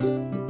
Música